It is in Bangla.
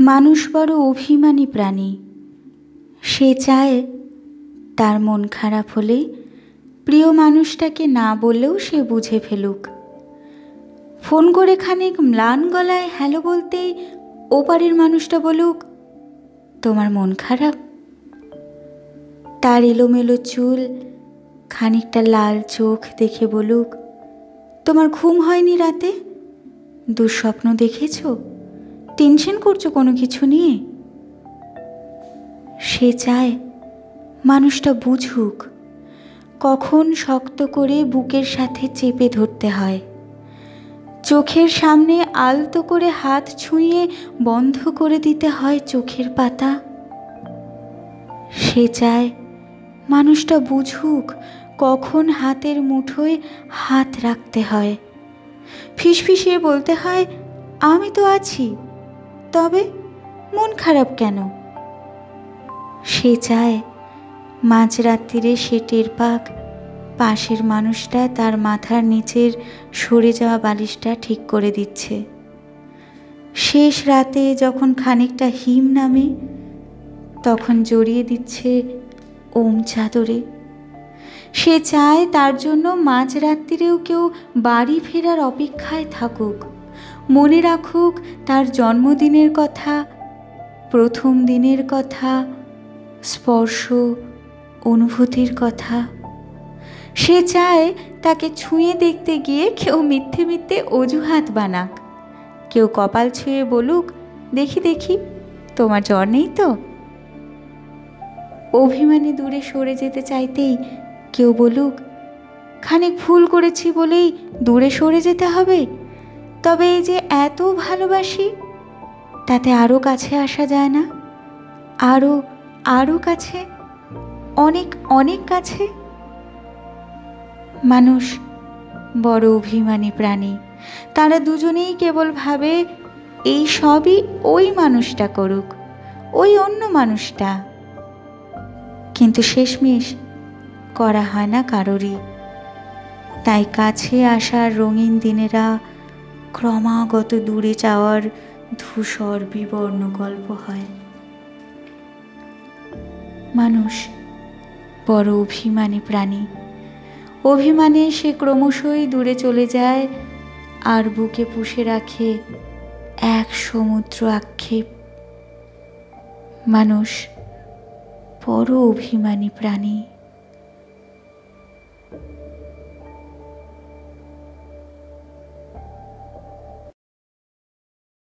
মানুষ বড় অভিমানী প্রাণী। সে চায় তার মন খারাপ হলে প্রিয় মানুষটাকে না বললেও সে বুঝে ফেলুক। ফোন করে খানিক ম্লান গলায় হ্যালো বলতেই ওপারের মানুষটা বলুক, তোমার মন খারাপ? তার এলোমেলো চুল খানিকটা লাল চোখ দেখে বলুক, তোমার ঘুম হয়নি রাতে? দুঃস্বপ্ন দেখেছ? টেনশন করছ কোনো কিছু নিয়ে? সে চায় মানুষটা বুঝুক, কখন শক্ত করে বুকের সাথে চেপে ধরতে হয়। চোখের সামনে আলতো করে হাত ছুঁয়ে বন্ধ করে দিতে হয় চোখের পাতা। সে চায় মানুষটা বুঝুক, কখন হাতের মুঠোয় হাত রাখতে হয়। ফিসফিসিয়ে বলতে হয়, আমি তো আছি। তবে মন খারাপ কেন? সে চায় মাঝরাত্রিরে সে টের পাক, পাশের মানুষটা তার মাথার নিচের সরে যাওয়া বালিশটা ঠিক করে দিচ্ছে। শেষ রাতে যখন খানিকটা হিম নামে, তখন জড়িয়ে দিচ্ছে ওম চাদরে। সে চায় তার জন্য মাঝরাত্রিরেও কেউ বাড়ি ফেরার অপেক্ষায় থাকুক। মনে রাখুক, তার জন্মদিনের কথা, প্রথম দিনের কথা, স্পর্শ, অনুভূতির কথা। সে চায় তাকে ছুঁয়ে দেখতে গিয়ে কেউ মিথ্যে মিথ্যে অজুহাত বানাক। কেউ কপাল ছুঁয়ে বলুক, দেখি দেখি, তোমার জ্বর নেই তো? অভিমানে দূরে সরে যেতে চাইতেই কেউ বলুক, খানিক ভুল করেছি বলেই দূরে সরে যেতে হবে? তবে এই যে এত ভালোবাসি, তাতে আরও কাছে আসা যায় না? আরও আরও কাছে? অনেক অনেক কাছে? মানুষ বড় অভিমানী প্রাণী। তারা দুজনেই কেবল ভাবে, এই সবই ওই মানুষটা করুক, ওই অন্য মানুষটা। কিন্তু শেষমেশ করা হয় না কারোরই। তাই কাছে আসার রঙিন দিনেরা ক্রমাগত দূরে যাওয়ার ধূসর বিবর্ণ গল্প হয়। মানুষ বড় অভিমানী প্রাণী। অভিমানে সে ক্রমশই দূরে চলে যায় আর বুকে পুষে রাখে এক সমুদ্র আক্ষেপ। মানুষ বড় অভিমানী প্রাণী।